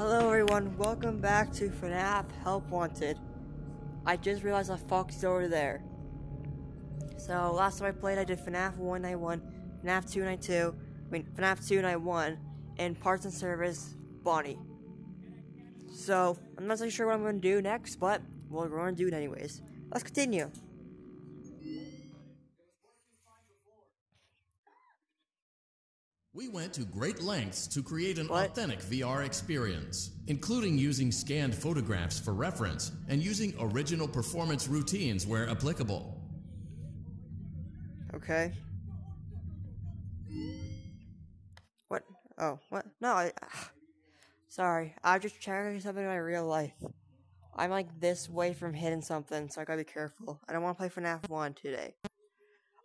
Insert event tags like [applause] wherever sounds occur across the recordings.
Hello everyone, welcome back to FNAF Help Wanted. I just realized I Fox's over there. So last time I played I did FNAF 191, FNAF 292, I mean FNAF 291, and Parts and Service Bonnie. So I'm not really sure what I'm gonna do next, but we're gonna do it anyways. Let's continue. We went to great lengths to create an What? authentic VR experience, including using scanned photographs for reference and using original performance routines where applicable. Okay. What? Oh, what? No, I. [sighs] Sorry, I was just checking something in my real life. I'm like this way from hitting something, so I gotta be careful. I don't want to play FNAF 1 today. I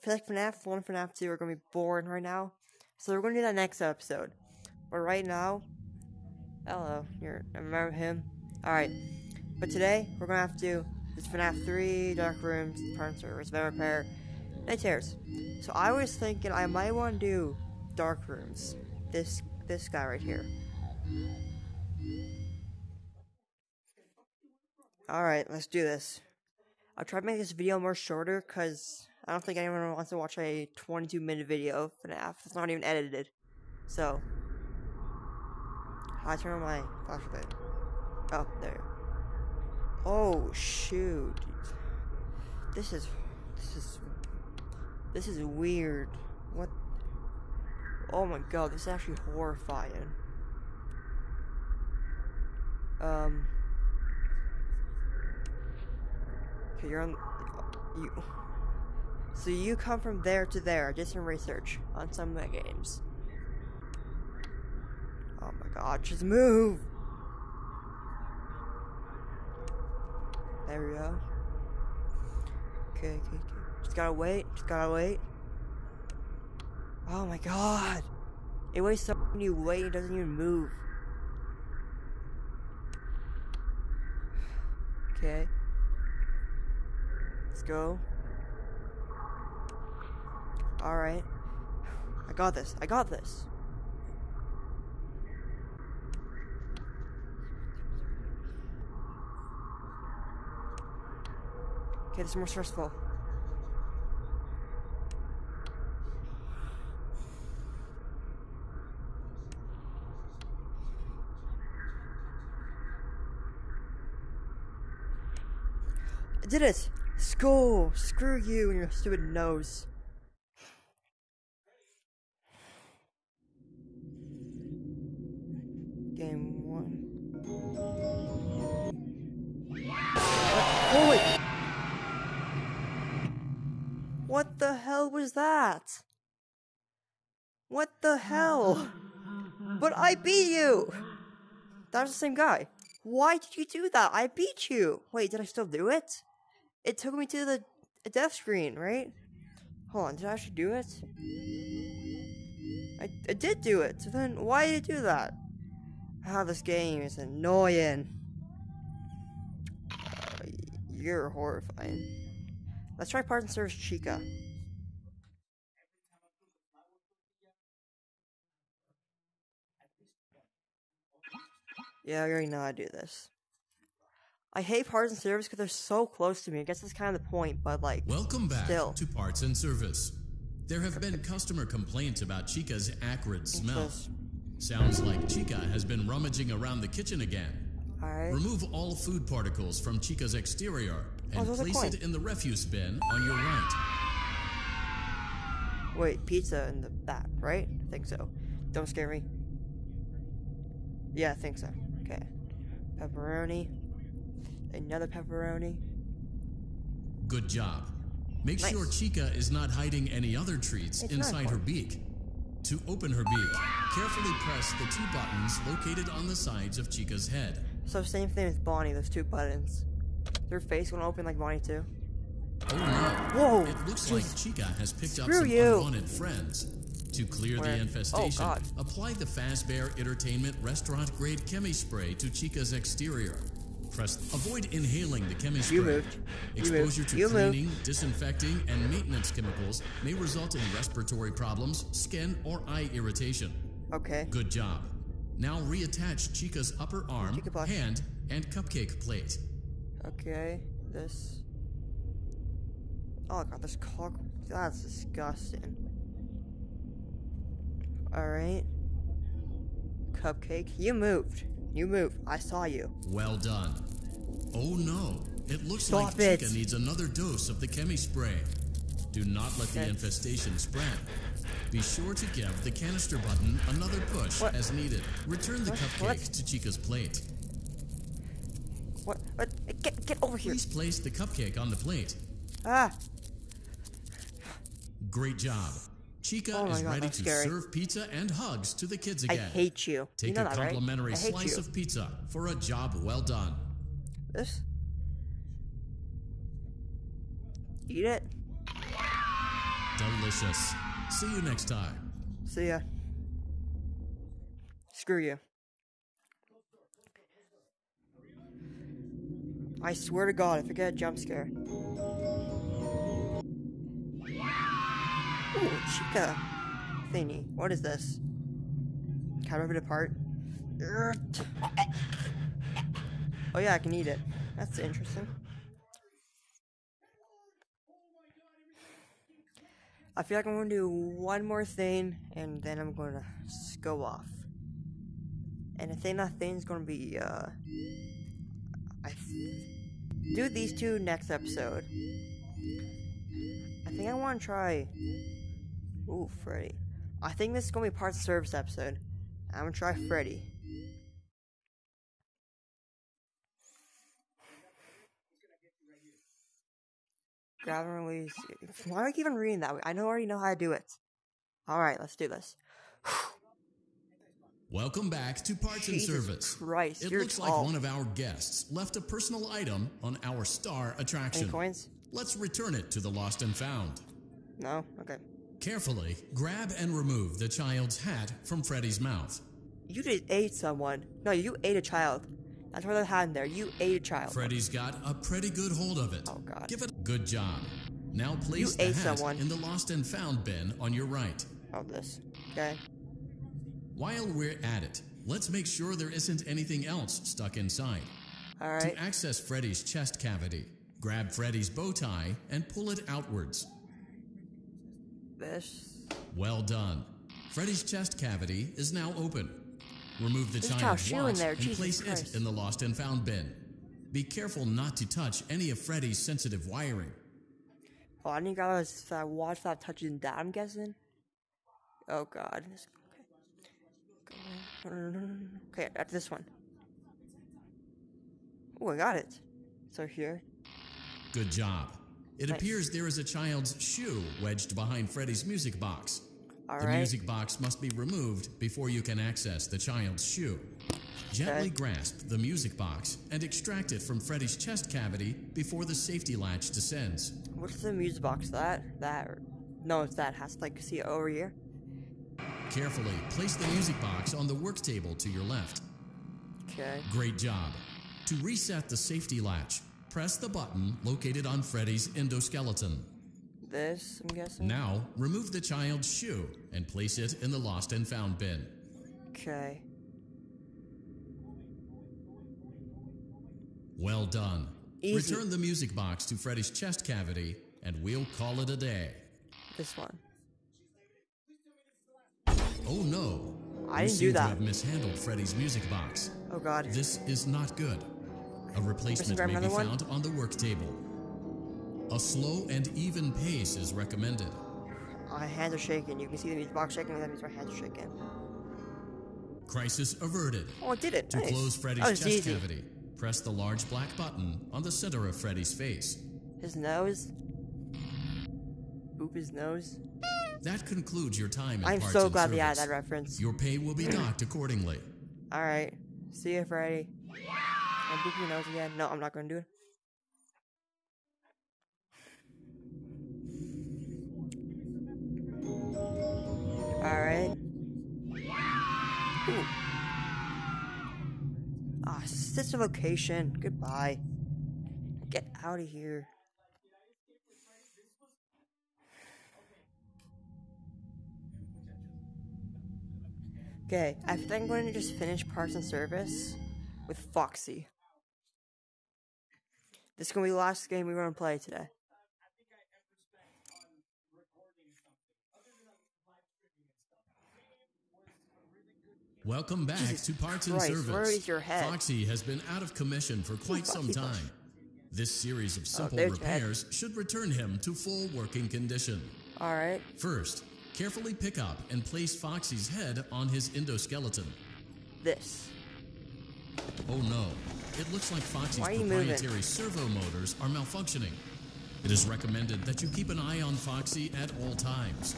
feel like FNAF 1 and FNAF 2 are gonna be boring right now, so we're gonna do that next episode. But right now, hello, you're, remember him? Alright, but today, we're gonna have to do this FNAF 3, Dark Rooms, Service, Vent Repair, Night Terrors. So I was thinking I might want to do Dark Rooms. This this guy right here. Alright, let's do this. I'll try to make this video more shorter because I don't think anyone wants to watch a 22 minute video of FNAF. It's not even edited. So, I turn on my flashlight? Oh, there. Oh, shoot. This is. This is. This is weird. What? Oh my god, this is actually horrifying. Um. Okay, you're on. You. So you come from there to there. Did some research on some of the games. Oh my god, just move! There we go. Okay, okay, okay. Just gotta wait. Just gotta wait. Oh my god! It waits so when you wait, it doesn't even move. [sighs] Okay. Let's go. Alright. I got this. I got this. Okay, this is more stressful. I did it! School! Screw you and your stupid nose. Hell? But I beat you! That was the same guy. Why did you do that? I beat you! Wait, did I still do it? It took me to the death screen, right? Hold on, did I actually do it? I, I did do it, so then why did you do that? Ah, this game is annoying. Uh, you're horrifying. Let's try Parts and Service Chica. Yeah, I already know how to do this. I hate Parts and Service because they're so close to me. I guess that's kind of the point, but like, Welcome back Still. to Parts and Service. There have been customer complaints about Chica's acrid smell. Sounds like Chica has been rummaging around the kitchen again. Alright. Remove all food particles from Chica's exterior oh, and Oh, place it in the refuse bin on your right. Wait, pizza in the back, right? I think so. Don't scare me. Yeah, I think so. Okay. Pepperoni. Another pepperoni. Good job. Make Nice. sure Chica is not hiding any other treats It's inside her beak. To open her beak, carefully press the two buttons located on the sides of Chica's head. So same thing with Bonnie, those two buttons. Their face gonna open like Bonnie too. Oh no! Whoa! It looks jeez. like Chica has picked up some you. unwanted friends. To clear Where? the Oh, infestation, God. apply the Fazbear Entertainment restaurant grade chemi spray to Chica's exterior. Press. Avoid inhaling the chemi spray. You moved. You Exposure moved. to You moved. cleaning, disinfecting, and maintenance chemicals may result in respiratory problems, skin, or eye irritation. Okay. Good job. Now reattach Chica's upper arm, Chica hand, and cupcake plate. Okay, this. Oh god, this cock. That's disgusting. Alright. Cupcake, you moved. You moved. I saw you. Well done. Oh no, it looks Stop like it. Chica needs another dose of the chemi spray. Do not let the infestation spread. Be sure to give the canister button another push What? as needed. Return the What? cupcake What? to Chica's plate. What? What? Get, get over here. Please place the cupcake on the plate. Ah! Great job. Chica Oh is God, ready to scary. serve pizza and hugs to the kids again. I hate you. Take you know a that, right? complimentary hate slice you. of pizza for a job well done. This? Eat it. Delicious. See you next time. See ya. Screw you. I swear to God, if I get a jump scare. Ooh, Chica thingy. What is this? Can I rip it apart? Oh yeah, I can eat it. That's interesting. I feel like I'm gonna do one more thing, and then I'm gonna go off. And I think that thing's gonna be, uh, I do these two next episode. I think I want to try. Ooh, Freddy. I think this is gonna be part of the service episode. I'm gonna try Freddy. Grab and release. Why do I on reading that? I know already know how to do it. Alright, let's do this. [sighs] Welcome back to Parts and Service. Christ, it looks like one of our guests left a personal item on our star attraction. Any coins? Let's return it to the lost and found. No? Okay. Carefully, grab and remove the child's hat from Freddy's mouth. You just ate someone. No, you ate a child. That's why that hat in there. You ate a child. Freddy's got a pretty good hold of it. Oh, God. Give it a good job. Now place You the hat someone. in the lost and found bin on your right. Oh, this. Okay. While we're at it, let's make sure there isn't anything else stuck inside. Alright. To access Freddy's chest cavity, grab Freddy's bow tie and pull it outwards. This. Well done. Freddy's chest cavity is now open. Remove the There's a child's child's shoe in watch there, and Jesus place Christ. it in the lost and found bin. Be careful not to touch any of Freddy's sensitive wiring. Oh, I didn't got that watch without touching that, I'm guessing. Oh, God. Okay. Okay, that's this one. Oh, I got it. So here. Good job. It Nice. appears there is a child's shoe wedged behind Freddy's music box. The Alright. music box must be removed before you can access the child's shoe. Gently Okay. grasp the music box and extract it from Freddy's chest cavity before the safety latch descends. What's the music box? That? That? Or, no, it's that. Has to, like, see it over here. Carefully place the music box on the work table to your left. Okay. Great job. To reset the safety latch, press the button located on Freddy's endoskeleton. This, I'm guessing. Now, remove the child's shoe and place it in the lost and found bin. Okay. Well done. Easy. Return the music box to Freddy's chest cavity, and we'll call it a day. This one. Oh no! I you didn't seem do to that. have mishandled Freddy's music box. Oh, God. This is not good. A replacement may be one? found on the work table. A slow and even pace is recommended. My hands are shaking. You can see the music box shaking. That means my hands are shaking. Crisis averted. Oh, it did it. To nice. close oh, Freddy's chest easy. cavity, press the large black button on the center of Freddy's face. His nose. Boop his nose. That concludes your time in I'm so glad they service. that reference. Your pay will be docked accordingly. Alright. See you, Freddy. And your nose again. No, I'm not gonna do it. Alright. Ah, sister location. Goodbye. Get out of here. Okay, I think I'm going to just finish Parts and Service with Foxy. This is going to be the last game we're going to play today. Welcome back Jesus to Parts and Service. where is your head? Foxy has been out of commission for quite [laughs] oh, some time. This series of oh, simple there's your head. repairs should return him to full working condition. Alright. First, carefully pick up and place Foxy's head on his endoskeleton. This. Oh no, it looks like Foxy's proprietary servo motors are malfunctioning. It is recommended that you keep an eye on Foxy at all times.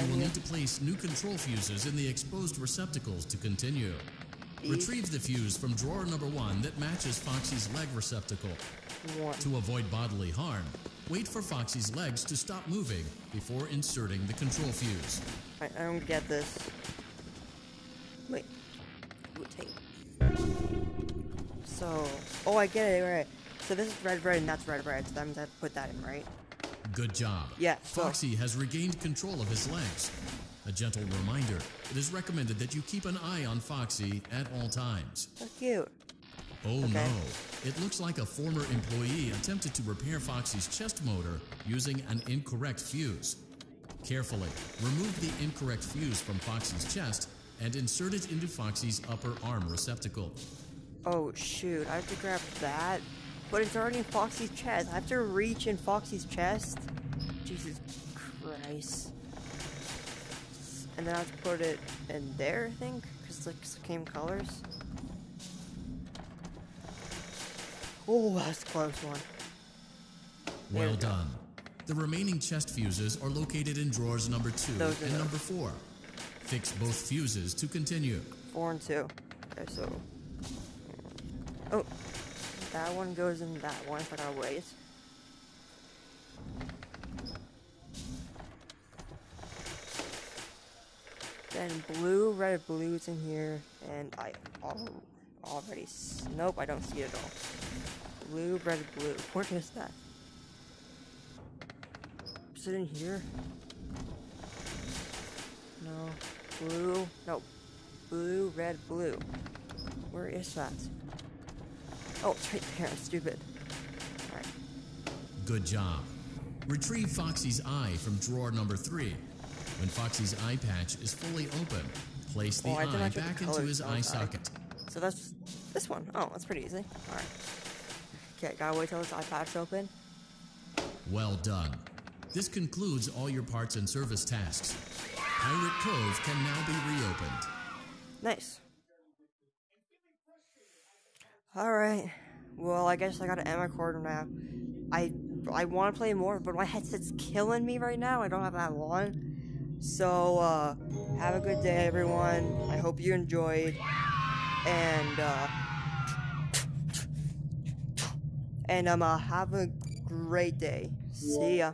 You will need to place new control fuses in the exposed receptacles to continue. Retrieve the fuse from drawer number one that matches Foxy's leg receptacle. To avoid bodily harm, wait for Foxy's legs to stop moving before inserting the control fuse. I, I don't get this. Wait. Tape. So, oh, I get it. Right. So this is red, red, and that's red, red. So that means I put that in, right? Good job. Yeah, so- Foxy has regained control of his legs. A gentle reminder it is recommended that you keep an eye on Foxy at all times. So cute. Oh Okay. no, it looks like a former employee attempted to repair Foxy's chest motor using an incorrect fuse. Carefully, remove the incorrect fuse from Foxy's chest and insert it into Foxy's upper arm receptacle. Oh shoot! I have to grab that, but it's already in Foxy's chest. I have to reach in Foxy's chest. Jesus Christ! And then I have to put it in there, I think, because it's the same colors. Oh, that's a close one. There Well we done. The remaining chest fuses are located in drawers number two Those and those. number four. Fix both fuses to continue. Four and two. Okay, so. Oh, that one goes in that one. I gotta wait. Then blue, red, blue's in here, and I al- already. Nope, I don't see it at all. Blue, red, blue. Where is that? Is it in here? No. Blue. No. Blue, red, blue. Where is that? Oh, it's right there. Stupid. Alright. Good job. Retrieve Foxy's eye from drawer number three. When Foxy's eye patch is fully open, place the Oh, eye back color into his eye socket. So that's this one. Oh, that's pretty easy. Alright. Okay, gotta wait till his eye iPad's open. Well done. This concludes all your parts and service tasks. Pirate Cove can now be reopened. Nice. Alright. Well, I guess I gotta end my recording now. I I want to play more, but my [laughs] headset's killing me right now. I don't have that on. So, uh, have a good day, everyone. I hope you enjoyed. And, uh, and, um, uh, have a great day. See ya.